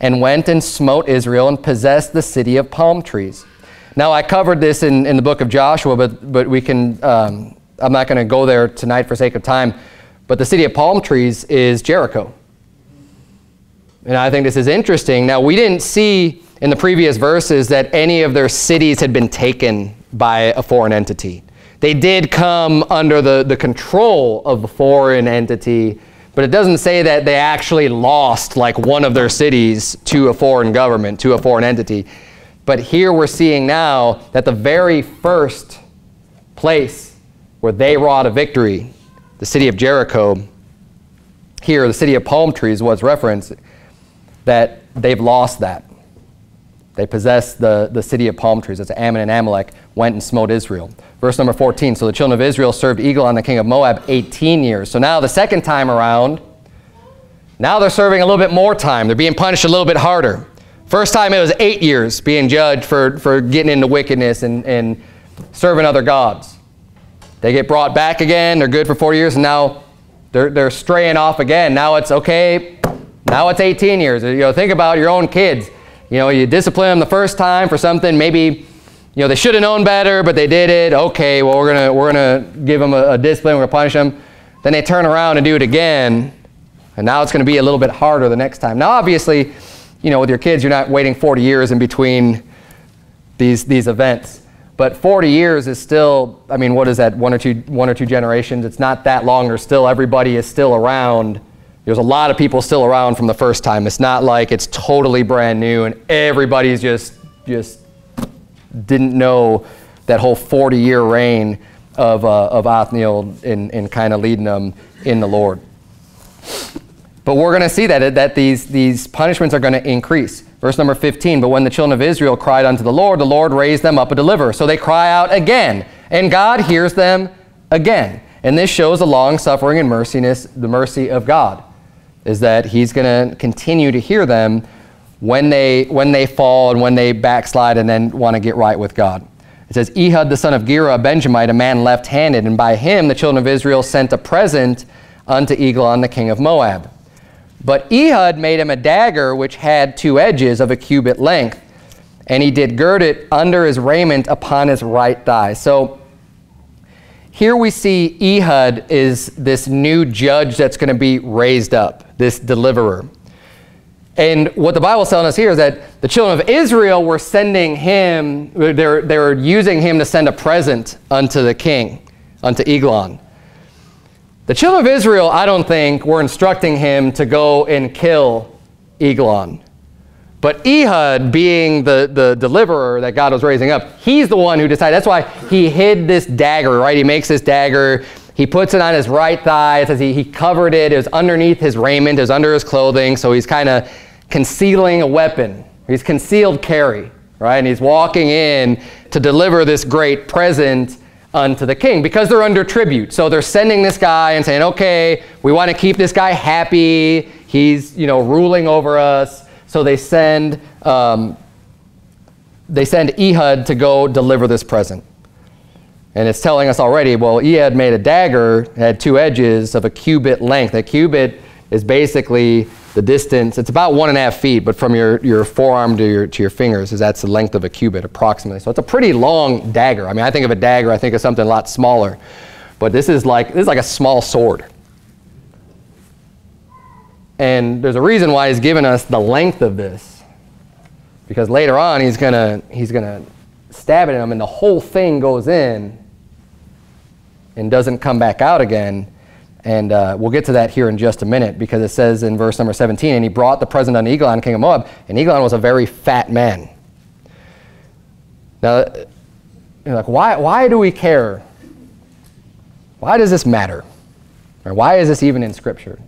and went and smote Israel and possessed the city of palm trees. Now, I covered this in, in the book of Joshua, but, but we can, um, I'm not going to go there tonight for sake of time. But the city of palm trees is Jericho. And I think this is interesting. Now, we didn't see in the previous verses that any of their cities had been taken by a foreign entity. They did come under the, the control of a foreign entity, but it doesn't say that they actually lost like one of their cities to a foreign government, to a foreign entity. But here we're seeing now that the very first place where they wrought a victory the city of Jericho, here the city of palm trees was referenced, that they've lost that. They possess the, the city of palm trees. That's Ammon and Amalek. went and smote Israel. Verse number 14, so the children of Israel served Eglon, the king of Moab, 18 years. So now the second time around, now they're serving a little bit more time. They're being punished a little bit harder. First time it was eight years being judged for, for getting into wickedness and, and serving other gods. They get brought back again. They're good for four years, and now they're, they're straying off again. Now it's okay. Now it's 18 years. You know, think about your own kids. You know, you discipline them the first time for something. Maybe, you know, they should have known better, but they did it. Okay, well, we're gonna we're gonna give them a, a discipline. We're gonna punish them. Then they turn around and do it again, and now it's gonna be a little bit harder the next time. Now, obviously, you know, with your kids, you're not waiting 40 years in between these these events. But 40 years is still, I mean, what is that, one or two, one or two generations? It's not that longer. Still, everybody is still around. There's a lot of people still around from the first time. It's not like it's totally brand new and everybody's just, just didn't know that whole 40-year reign of, uh, of Othniel in, in kind of leading them in the Lord. But we're going to see that, that these, these punishments are going to increase. Verse number 15, but when the children of Israel cried unto the Lord, the Lord raised them up a deliverer. So they cry out again, and God hears them again. And this shows the long suffering and merciness, the mercy of God, is that he's going to continue to hear them when they, when they fall and when they backslide and then want to get right with God. It says, Ehud the son of Gera, a Benjamite, a man left-handed, and by him the children of Israel sent a present unto Eglon the king of Moab. But Ehud made him a dagger which had two edges of a cubit length, and he did gird it under his raiment upon his right thigh. So here we see Ehud is this new judge that's going to be raised up, this deliverer. And what the Bible is telling us here is that the children of Israel were sending him, they're, they're using him to send a present unto the king, unto Eglon. The children of Israel, I don't think, were instructing him to go and kill Eglon. But Ehud, being the, the deliverer that God was raising up, he's the one who decided. That's why he hid this dagger, right? He makes this dagger. He puts it on his right thigh. It says he, he covered it. It was underneath his raiment. It was under his clothing. So he's kind of concealing a weapon. He's concealed carry, right? And he's walking in to deliver this great present unto the king because they're under tribute. So they're sending this guy and saying, okay, we want to keep this guy happy. He's, you know, ruling over us. So they send, um, they send Ehud to go deliver this present. And it's telling us already, well, Ehud made a dagger, had two edges of a cubit length. A cubit is basically the distance, it's about one and a half feet, but from your, your forearm to your, to your fingers, is that's the length of a cubit approximately. So it's a pretty long dagger. I mean, I think of a dagger, I think of something a lot smaller. But this is like, this is like a small sword. And there's a reason why he's given us the length of this. Because later on, he's going to he's gonna stab at him, and the whole thing goes in and doesn't come back out again. And uh, we'll get to that here in just a minute because it says in verse number 17, and he brought the present unto Eglon, king of Moab, and Eglon was a very fat man. Now, you're like, why, why do we care? Why does this matter? Or why is this even in Scripture?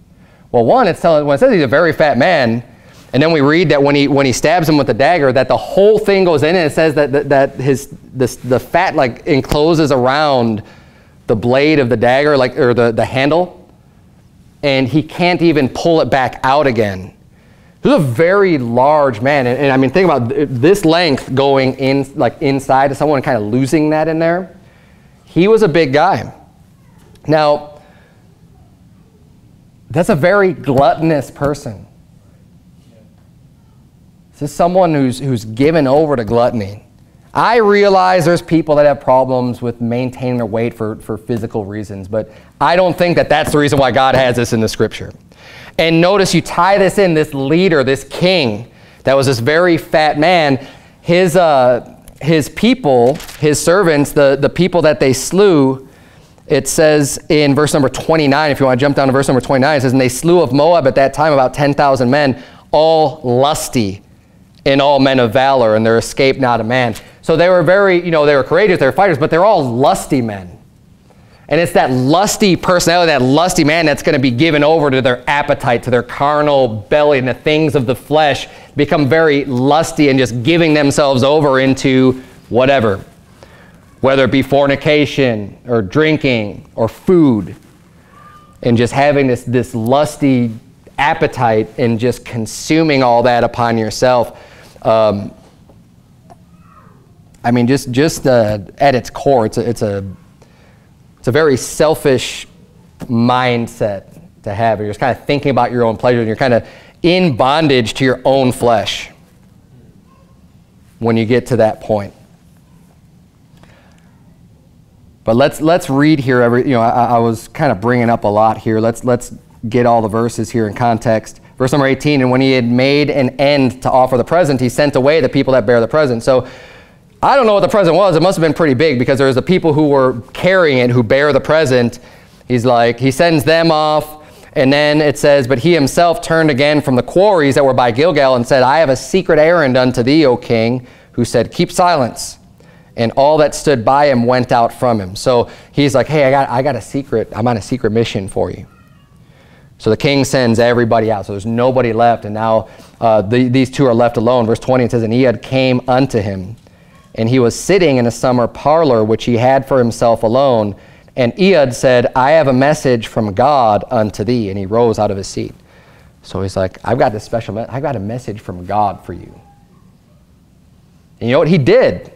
Well, one, it's telling, when it says he's a very fat man, and then we read that when he, when he stabs him with the dagger, that the whole thing goes in, and it says that, that, that his, this, the fat like encloses around the blade of the dagger, like, or the, the handle, and he can't even pull it back out again. He's a very large man. And, and, I mean, think about this length going in, like inside of someone kind of losing that in there. He was a big guy. Now, that's a very gluttonous person. This is someone who's, who's given over to gluttony. I realize there's people that have problems with maintaining their weight for, for physical reasons, but I don't think that that's the reason why God has this in the scripture. And notice you tie this in, this leader, this king, that was this very fat man, his, uh, his people, his servants, the, the people that they slew, it says in verse number 29, if you want to jump down to verse number 29, it says, And they slew of Moab at that time about 10,000 men, all lusty and all men of valor, and there escaped not a man. So they were very, you know, they were courageous, they were fighters, but they're all lusty men. And it's that lusty personality, that lusty man that's going to be given over to their appetite, to their carnal belly, and the things of the flesh, become very lusty and just giving themselves over into whatever. whether it be fornication or drinking or food, and just having this, this lusty appetite and just consuming all that upon yourself. Um, I mean, just, just uh, at its core, it's a, it's, a, it's a very selfish mindset to have. You're just kind of thinking about your own pleasure, and you're kind of in bondage to your own flesh when you get to that point. But let's, let's read here. Every, you know, I, I was kind of bringing up a lot here. Let's, let's get all the verses here in context. Verse number 18, and when he had made an end to offer the present, he sent away the people that bear the present. So I don't know what the present was. It must have been pretty big because there's the people who were carrying it, who bear the present. He's like, he sends them off. And then it says, But he himself turned again from the quarries that were by Gilgal and said, I have a secret errand unto thee, O king, who said, Keep silence. And all that stood by him went out from him. So he's like, Hey, I got, I got a secret. I'm on a secret mission for you. So the king sends everybody out. So there's nobody left. And now uh, the, these two are left alone. Verse 20 it says, And Ehud came unto him, and he was sitting in a summer parlor which he had for himself alone. And Ehud said, I have a message from God unto thee. And he rose out of his seat. So he's like, I've got this special, I've got a message from God for you. And you know what? He did.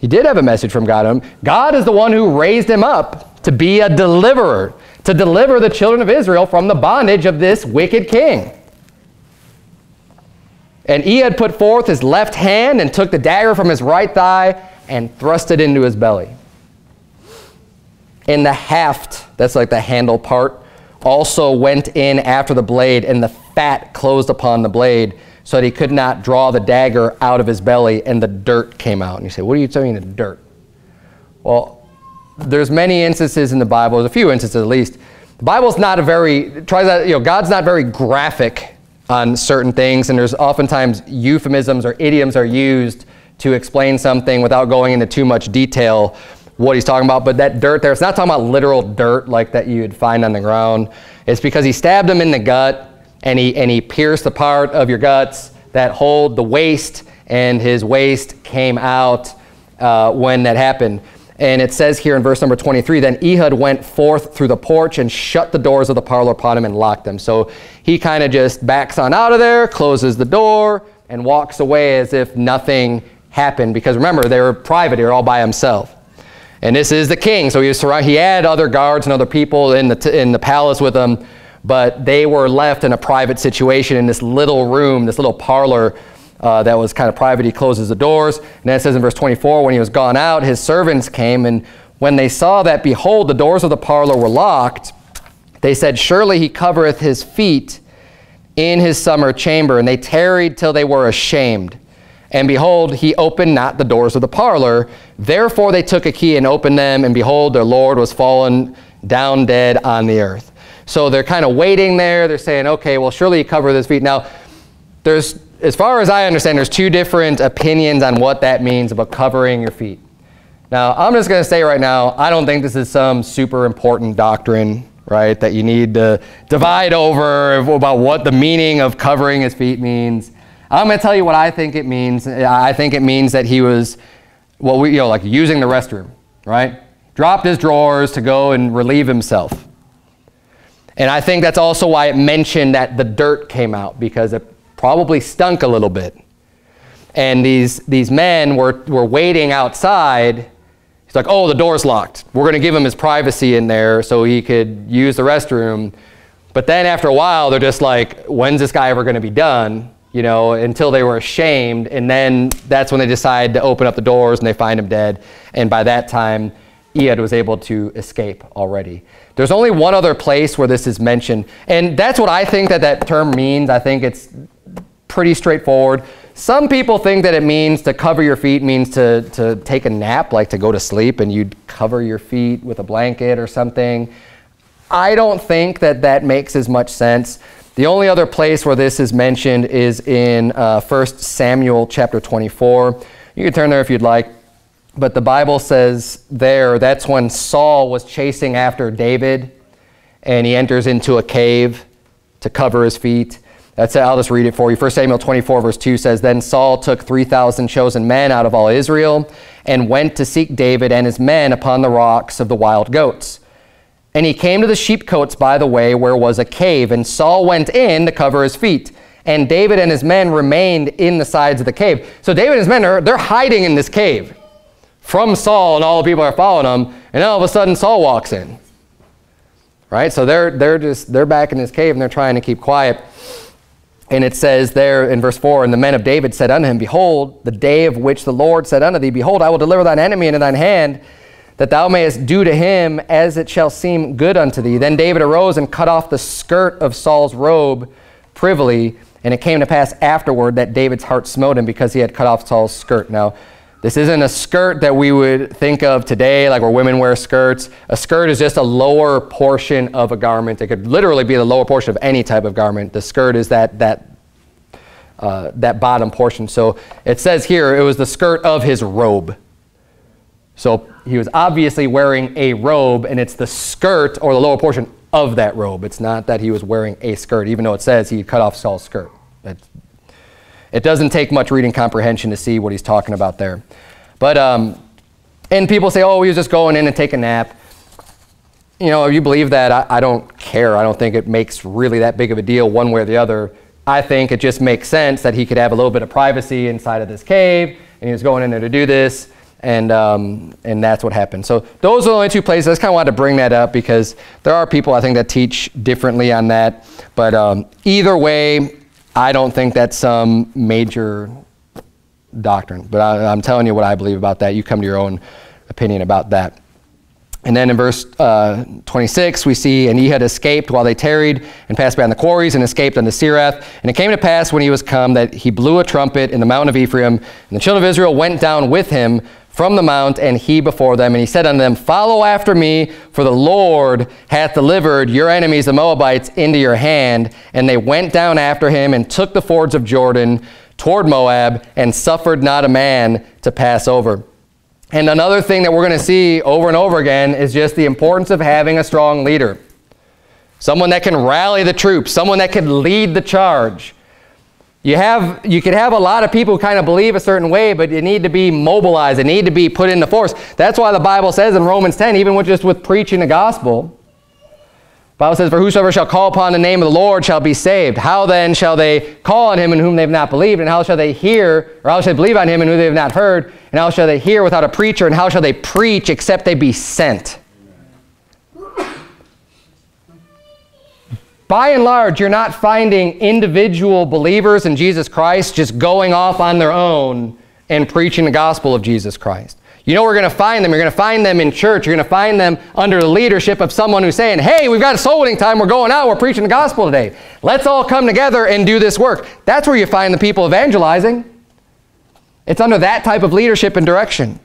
He did have a message from God. Um, God is the one who raised him up to be a deliverer, to deliver the children of Israel from the bondage of this wicked king. And Ehud put forth his left hand and took the dagger from his right thigh and thrust it into his belly. And the haft, that's like the handle part, also went in after the blade, and the fat closed upon the blade, so that he could not draw the dagger out of his belly, and the dirt came out. And you say, what are you talking the dirt? Well, there's many instances in the Bible, there's a few instances at least. The Bible's not a very, tries that, you know, God's not very graphic on certain things, and there's oftentimes euphemisms or idioms are used to explain something without going into too much detail what he's talking about. But that dirt there, it's not talking about literal dirt like that you'd find on the ground. It's because he stabbed him in the gut and he, and he pierced the part of your guts that hold the waste, and his waste came out uh, when that happened. And it says here in verse number 23 Then Ehud went forth through the porch and shut the doors of the parlor upon him and locked them. So he kind of just backs on out of there, closes the door, and walks away as if nothing happened. Because remember, they were private here all by himself. And this is the king. So he, was he had other guards and other people in the, in the palace with him, but they were left in a private situation in this little room, this little parlor uh, that was kind of private. He closes the doors. And then it says in verse 24, when he was gone out, his servants came, and when they saw that, behold, the doors of the parlor were locked, they said, Surely he covereth his feet in his summer chamber. And they tarried till they were ashamed. And behold, he opened not the doors of the parlor. Therefore they took a key and opened them, and behold, their Lord was fallen down dead on the earth. So they're kind of waiting there. They're saying, okay, well, surely he covered his feet. Now, there's, as far as I understand, there's two different opinions on what that means about covering your feet. Now, I'm just going to say right now, I don't think this is some super important doctrine, right, that you need to divide over about what the meaning of covering his feet means. I'm going to tell you what I think it means. I think it means that he was, well, we, you know, like using the restroom, right? Dropped his drawers to go and relieve himself. And I think that's also why it mentioned that the dirt came out because it probably stunk a little bit. And these, these men were, were waiting outside. He's like, oh, the door's locked. We're going to give him his privacy in there so he could use the restroom. But then after a while, they're just like, when's this guy ever going to be done? you know, until they were ashamed. And then that's when they decide to open up the doors and they find him dead. And by that time, Ehud was able to escape already. There's only one other place where this is mentioned. And that's what I think that that term means. I think it's pretty straightforward. Some people think that it means to cover your feet means to, to take a nap, like to go to sleep, and you'd cover your feet with a blanket or something. I don't think that that makes as much sense. The only other place where this is mentioned is in uh, 1 Samuel chapter 24. You can turn there if you'd like. But the Bible says there, that's when Saul was chasing after David and he enters into a cave to cover his feet. That's it. I'll just read it for you. 1 Samuel 24, verse 2 says, Then Saul took 3,000 chosen men out of all Israel and went to seek David and his men upon the rocks of the wild goats. And he came to the sheepcotes by the way where was a cave, and Saul went in to cover his feet. And David and his men remained in the sides of the cave. So David and his men are they're hiding in this cave from Saul, and all the people are following him. And all of a sudden Saul walks in. Right? So they're they're just they're back in this cave and they're trying to keep quiet. And it says there in verse 4, And the men of David said unto him, Behold, the day of which the Lord said unto thee, Behold, I will deliver thine enemy into thine hand, that thou mayest do to him as it shall seem good unto thee. Then David arose and cut off the skirt of Saul's robe privily, and it came to pass afterward that David's heart smote him because he had cut off Saul's skirt. Now, this isn't a skirt that we would think of today, like where women wear skirts. A skirt is just a lower portion of a garment. It could literally be the lower portion of any type of garment. The skirt is that, that, uh, that bottom portion. So it says here it was the skirt of his robe. So he was obviously wearing a robe, and it's the skirt or the lower portion of that robe. It's not that he was wearing a skirt, even though it says he cut off Saul's skirt. It's, it doesn't take much reading comprehension to see what he's talking about there. But, um, and people say, oh, he was just going in and take a nap. You know, if you believe that, I, I don't care. I don't think it makes really that big of a deal one way or the other. I think it just makes sense that he could have a little bit of privacy inside of this cave, and he was going in there to do this, and, um, and that's what happened. So those are the only two places. I just kind of wanted to bring that up because there are people, I think, that teach differently on that. But um, either way, I don't think that's some major doctrine, but I, am telling you what I believe about that. You come to your own opinion about that. And then in verse uh, 26, we see, and he had escaped while they tarried and passed by the quarries and escaped unto Seirath. And it came to pass when he was come that he blew a trumpet in the mountain of Ephraim, and the children of Israel went down with him from the mount, and he before them. And he said unto them, Follow after me, for the Lord hath delivered your enemies, the Moabites, into your hand. And they went down after him and took the fords of Jordan toward Moab, and suffered not a man to pass over. And another thing that we're going to see over and over again is just the importance of having a strong leader. Someone that can rally the troops, someone that can lead the charge. You, have, you could have a lot of people kind of believe a certain way, but you need to be mobilized. They need to be put into force. That's why the Bible says in Romans 10, even with just with preaching the gospel, Bible says, For whosoever shall call upon the name of the Lord shall be saved. How then shall they call on him in whom they have not believed? And how shall they hear, or how shall they believe on him in whom they have not heard? And how shall they hear without a preacher? And how shall they preach except they be sent? By and large, you're not finding individual believers in Jesus Christ just going off on their own and preaching the gospel of Jesus Christ. You know we're going to find them. You're going to find them in church. You're going to find them under the leadership of someone who's saying, hey, we've got a soul winning time. We're going out. We're preaching the gospel today. Let's all come together and do this work. That's where you find the people evangelizing. It's under that type of leadership and direction.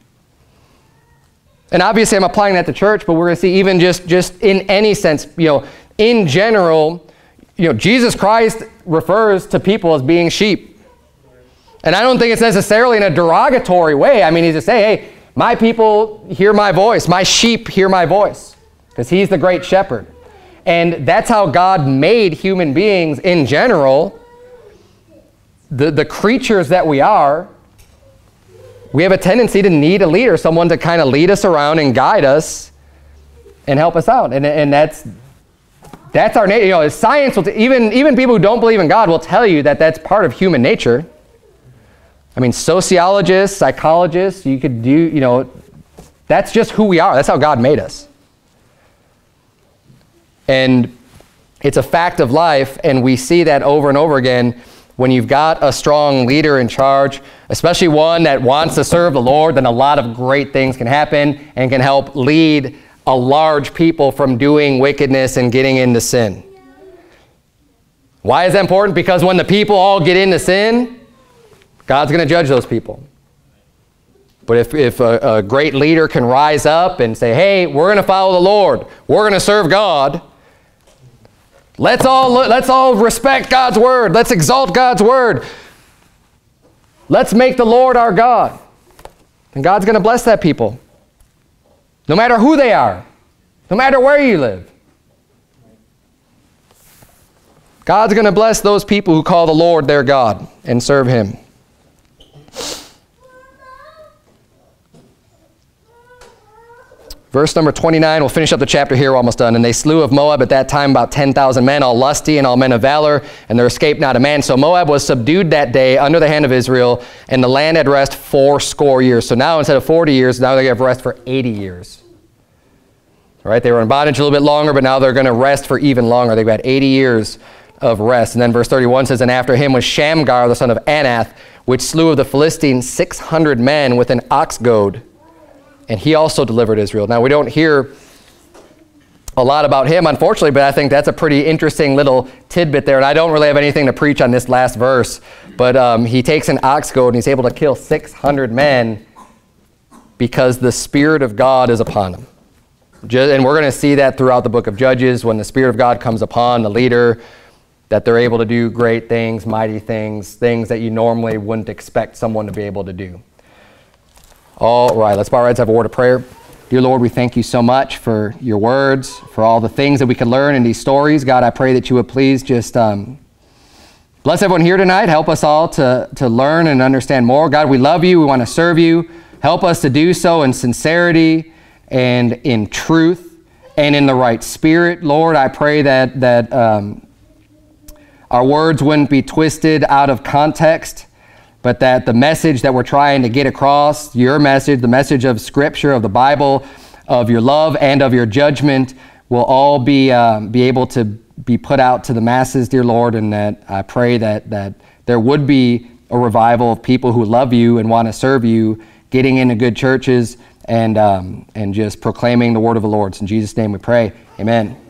And obviously I'm applying that to church, but we're going to see even just, just in any sense, you know, in general, you know, Jesus Christ refers to people as being sheep. And I don't think it's necessarily in a derogatory way. I mean, he's just saying, hey, my people hear my voice. My sheep hear my voice. Because he's the great shepherd. And that's how God made human beings in general. The, the creatures that we are, we have a tendency to need a leader, someone to kind of lead us around and guide us and help us out. And, and that's, that's our nature. You know, science will, even, even people who don't believe in God will tell you that that's part of human nature. I mean, sociologists, psychologists, you could do, you know, that's just who we are. That's how God made us. And it's a fact of life, and we see that over and over again. When you've got a strong leader in charge, especially one that wants to serve the Lord, then a lot of great things can happen and can help lead a large people from doing wickedness and getting into sin. Why is that important? Because when the people all get into sin, God's going to judge those people. But if, if a, a, great leader can rise up and say, hey, we're going to follow the Lord, we're going to serve God, let's all, let's all respect God's word, let's exalt God's word, let's make the Lord our God. And God's going to bless that people no matter who they are, no matter where you live. God's going to bless those people who call the Lord their God and serve him. Verse number 29, we'll finish up the chapter here, we're almost done. And they slew of Moab at that time about 10,000 men, all lusty and all men of valor, and there escaped not a man. So Moab was subdued that day under the hand of Israel, and the land had rest four score years. So now instead of 40 years, now they have rest for 80 years. Right, they were in bondage a little bit longer, but now they're going to rest for even longer. They've had 80 years of rest. And then verse 31 says, And after him was Shamgar, the son of Anath, which slew of the Philistines 600 men with an ox goad and he also delivered Israel. Now, we don't hear a lot about him, unfortunately, but I think that's a pretty interesting little tidbit there. And I don't really have anything to preach on this last verse, but um, he takes an ox goad and he's able to kill 600 men because the Spirit of God is upon him. And we're going to see that throughout the book of Judges when the Spirit of God comes upon the leader, that they're able to do great things, mighty things, things that you normally wouldn't expect someone to be able to do. All right, let's bow our heads, have a word of prayer. Dear Lord, we thank you so much for your words, for all the things that we can learn in these stories. God, I pray that you would please just um, bless everyone here tonight. Help us all to, to learn and understand more. God, we love you. We want to serve you. Help us to do so in sincerity and in truth and in the right spirit. Lord, I pray that, that um, our words wouldn't be twisted out of context but that the message that we're trying to get across, your message, the message of Scripture, of the Bible, of your love and of your judgment, will all be, um, be able to be put out to the masses, dear Lord, and that I pray that, that there would be a revival of people who love you and want to serve you, getting into good churches and, um, and just proclaiming the word of the Lord. in Jesus' name we pray. Amen.